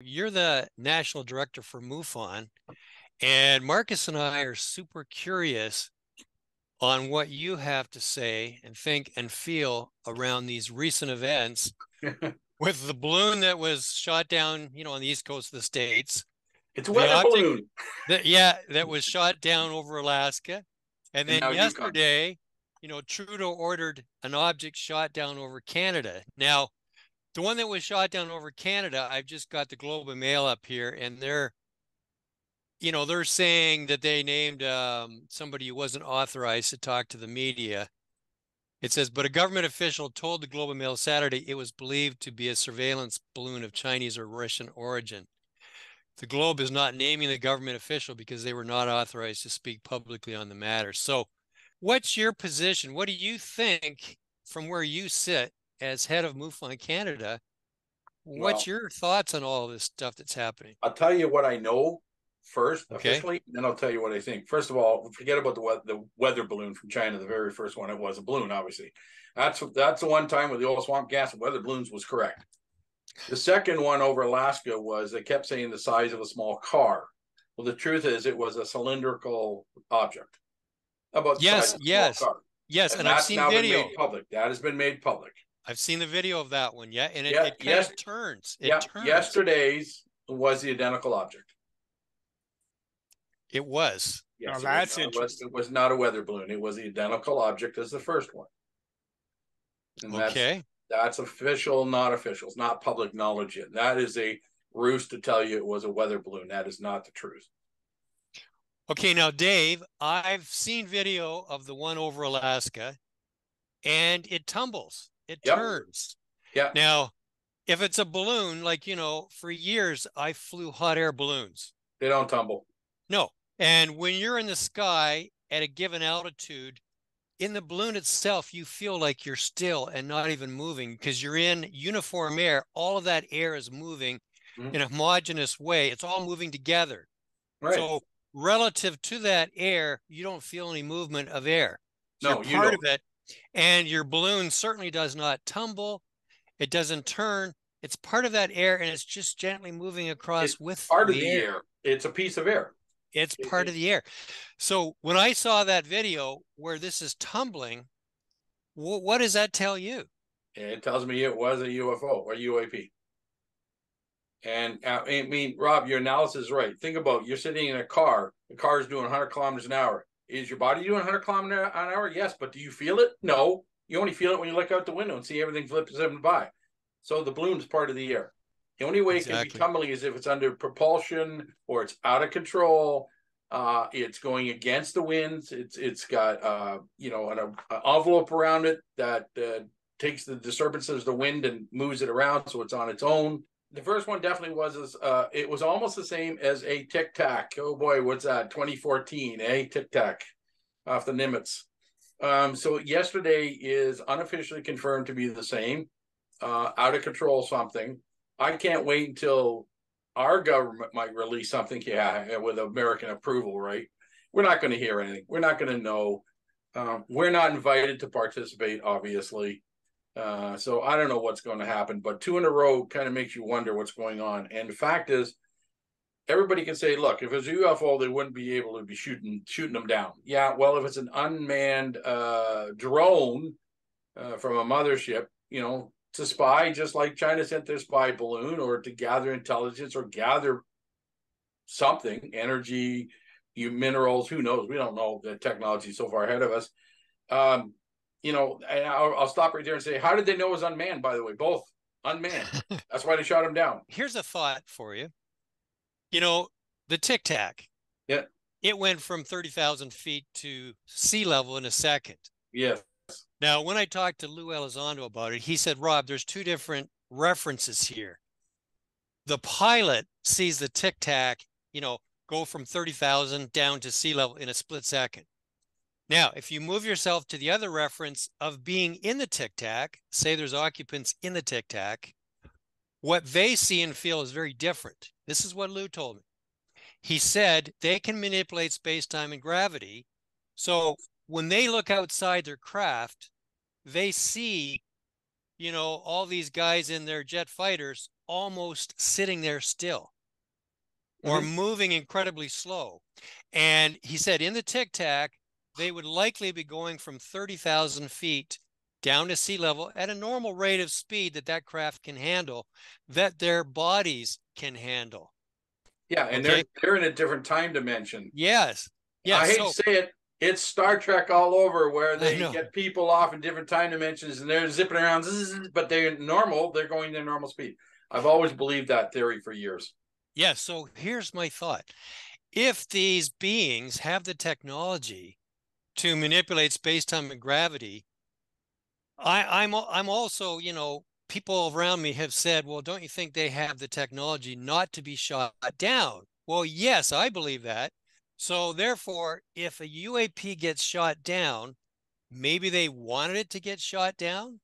You're the national director for MUFON, and Marcus and I are super curious on what you have to say and think and feel around these recent events with the balloon that was shot down, you know, on the east coast of the states. It's a weather optic- balloon. That, yeah, that was shot down over Alaska. And And then Yukon. yesterday, you know, Trudeau ordered an object shot down over Canada. Now, the one that was shot down over Canada, I've just got the Globe and Mail up here, and they're, you know, they're saying that they named um, somebody who wasn't authorized to talk to the media. It says, but a government official told the Globe and Mail Saturday it was believed to be a surveillance balloon of Chinese or Russian origin. The Globe is not naming the government official because they were not authorized to speak publicly on the matter. So, what's your position? What do you think from where you sit as head of MUFON Canada? What's Well- your thoughts on all this stuff that's happening? I'll tell you what I know first Okay. officially, then I'll tell you what I think. First of all, forget about the we- the weather balloon from China. The very first one, it was a balloon, obviously. That's that's the one time where the old swamp gas and weather balloons was correct. The second one over Alaska was they kept saying the size of a small car. Well, the truth is, it was a cylindrical object. About the Yes, of a small yes, car. Yes, And and I've that's seen now been video. made public. That has been made public. I've seen the video of that one. Yeah, and it, Yeah, it kind yes- of turns. It yeah, turns. yesterday's was the identical object. It was. Yes, Now it was that's not a interesting. It was not a weather balloon. It was the identical object as the first one. And that's, Okay. that's official, not official. It's not public knowledge yet. That is a ruse to tell you it was a weather balloon. That is not the truth. Okay, now Dave, I've seen video of the one over Alaska and it tumbles. It Yep. turns. Yeah. Now, if it's a balloon, like, you know, for years I flew hot air balloons. They don't tumble. No. And when you're in the sky at a given altitude, in the balloon itself, you feel like you're still and not even moving because you're in uniform air. All of that air is moving Mhm. in a homogeneous way. It's all moving together. Right. So relative to that air, you don't feel any movement of air. So No, you're you part don't. of it. And your balloon certainly does not tumble. It doesn't turn. It's part of that air and it's just gently moving across It's with Part of the air. It's a piece of air. It's It- part it- of the air. So when I saw that video where this is tumbling, wh- what does that tell you? It tells me it was a UFO or UAP. And uh, I mean, Rob, your analysis is right. Think about you're sitting in a car. The car is doing 100 kilometers an hour. Is your body doing 100 kilometers an hour? Yes, but do you feel it? No. You only feel it when you look out the window and see everything flip zipping by. So the balloon is part of the air. The only way it can be tumbling is if it's under propulsion or it's out of control. Uh, it's going against the winds. It's it's got uh, you know an, an envelope around it that uh, takes the disturbances of the wind and moves it around so it's on its own. The first one definitely was as uh it was almost the same as a tic tac. Oh boy, what's that? 2014, eh? Tic tac off the Nimitz. Um, so yesterday is unofficially confirmed to be the same, uh, out of control something. I can't wait until our government might release something, yeah, with American approval, right? We're not going to hear anything. We're not going to know. Um, we're not invited to participate, obviously. Uh, so I don't know what's going to happen, but two in a row kind of makes you wonder what's going on. And the fact is, everybody can say, look, if it's a UFO, they wouldn't be able to be shooting shooting them down. Yeah, well, if it's an unmanned uh, drone uh, from a mothership, you know, to spy, just like China sent their spy balloon, or to gather intelligence or gather something, energy, you minerals, who knows? We don't know the technology so far ahead of us. Um, you know, and I'll, I'll stop right there and say, how did they know it was unmanned? By the way, both unmanned. That's why they shot him down. Here's a thought for you. You know, the Tic Tac. Yeah. It went from 30,000 feet to sea level in a second. Yes. Now, when I talked to Lou Elizondo about it, he said, Rob, there's two different references here. The pilot sees the tic tac, you know, go from 30,000 down to sea level in a split second. Now, if you move yourself to the other reference of being in the tic tac, say there's occupants in the tic tac, what they see and feel is very different. This is what Lou told me. He said they can manipulate space, time, and gravity. So when they look outside their craft, they see you know, all these guys in their jet fighters almost sitting there still or Mhm. moving incredibly slow. And he said in the tic tac, they would likely be going from 30,000 feet down to sea level at a normal rate of speed that that craft can handle, that their bodies can handle. Yeah, and Okay. they're they're in a different time dimension. Yes. Yes. I hate so, to say it, it's Star Trek all over, where they get people off in different time dimensions and they're zipping around, but they're normal. They're going to normal speed. I've always believed that theory for years. yeah. So here's my thought. If these beings have the technology to manipulate space, time, and gravity, I, I'm I'm also, you know, people around me have said, well, don't you think they have the technology not to be shot down? Well, yes, I believe that. So therefore, if a UAP gets shot down, maybe they wanted it to get shot down.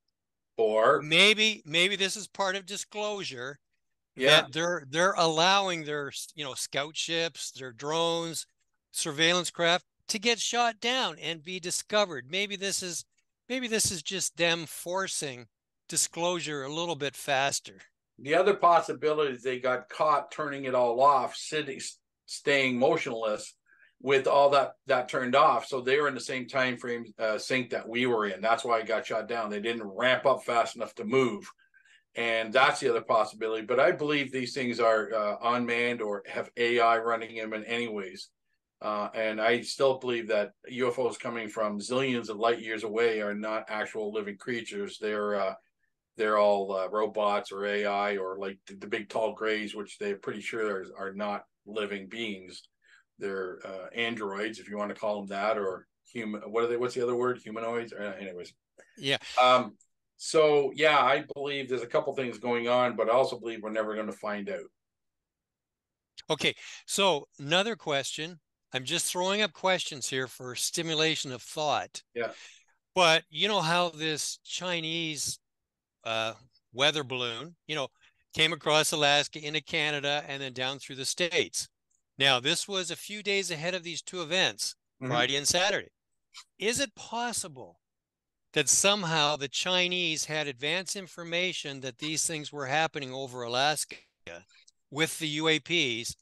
Or Maybe maybe this is part of disclosure yeah, that they're they're allowing their you know scout ships, their drones, surveillance craft to get shot down and be discovered. Maybe this is maybe this is just them forcing disclosure a little bit faster. the other possibility is they got caught turning it all off, sitting, staying motionless with all that that turned off. So they were in the same time frame uh, sync that we were in. That's why it got shot down. They didn't ramp up fast enough to move, and that's the other possibility. But I believe these things are uh, unmanned or have AI running them in anyways. Uh, and I still believe that UFOs coming from zillions of light years away are not actual living creatures. They're uh, they're all uh, robots or AI or like the, the, big tall grays, which they're pretty sure are, are not living beings. They're uh, androids, if you want to call them that, or human. What are they? What's the other word? Humanoids. Uh, anyways. Yeah. Um. So yeah, I believe there's a couple things going on, but I also believe we're never going to find out. Okay. So another question. I'm just throwing up questions here for stimulation of thought. Yeah. But you know how this Chinese uh, weather balloon, you know, came across Alaska into Canada and then down through the states. Now, this was a few days ahead of these two events, Mhm. Friday and Saturday. Is it possible that somehow the Chinese had advance information that these things were happening over Alaska with the UAPs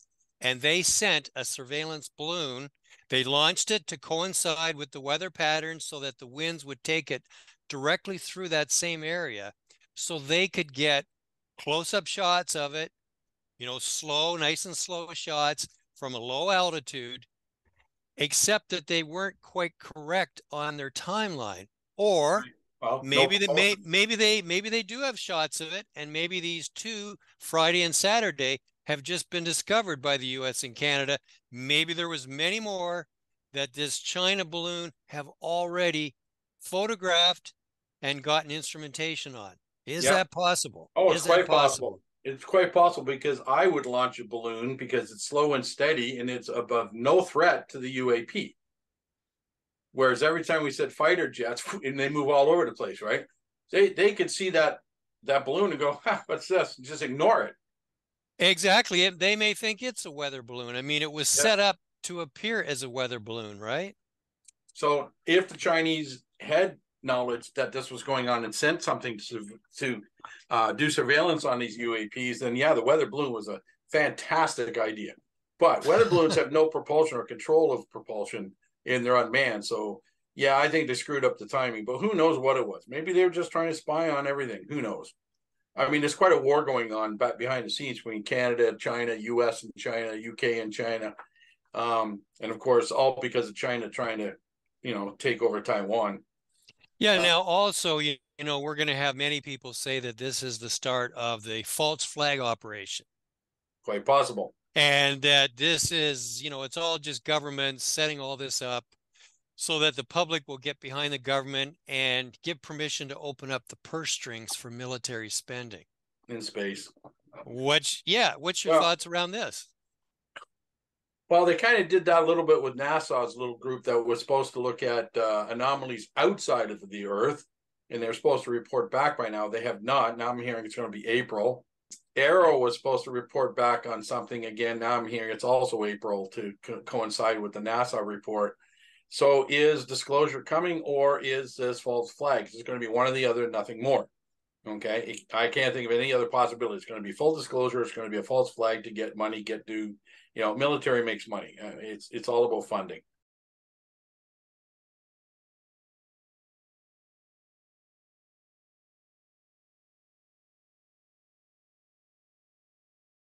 and they sent a surveillance balloon? They launched it to coincide with the weather patterns so that the winds would take it directly through that same area so they could get close up shots of it, you know, slow, nice and slow shots from a low altitude, except that they weren't quite correct on their timeline. Or Well, maybe no, they may, maybe they maybe they do have shots of it, and maybe these two Friday and Saturday have just been discovered by the US and Canada. Maybe there was many more that this China balloon have already photographed and gotten instrumentation on. Is Yeah. that possible? Oh, it's that quite possible. It's quite possible because I would launch a balloon because it's slow and steady and it's above no threat to the UAP. Whereas every time we said fighter jets, and they move all over the place, right? They they could see that that balloon and go, ha, "What's this?" And just ignore it. Exactly. And They may think it's a weather balloon. I mean, it was Yeah. set up to appear as a weather balloon, right? So if the Chinese had knowledge that this was going on and sent something to to uh, do surveillance on these UAPs, then yeah, the weather balloon was a fantastic idea. But weather balloons have no propulsion or control of propulsion, and they're unmanned. So yeah, I think they screwed up the timing. But who knows what it was? Maybe they were just trying to spy on everything. Who knows? I mean, there's quite a war going on back behind the scenes between Canada, China, U.S. and China, UK and China, um, and of course, all because of China trying to, you know, take over Taiwan. Yeah. Uh, Now, also, you, you know, we're going to have many people say that this is the start of the false flag operation. Quite possible. and that this is, you know, it's all just government setting all this up so that the public will get behind the government and give permission to open up the purse strings for military spending. in space. Which, yeah, what's your Well- thoughts around this? Well, they kind of did that a little bit with NASA's little group that was supposed to look at uh, anomalies outside of the Earth, and they're supposed to report back by now. They have not. Now I'm hearing it's going to be April. AARO was supposed to report back on something again. Now I'm hearing it's also April to co- coincide with the NASA report. So is disclosure coming, or is this false flag? It's going to be one or the other, nothing more. Okay, I can't think of any other possibility. It's going to be full disclosure. It's going to be a false flag to get money, get due. You know, military makes money. Uh, it's it's all about funding.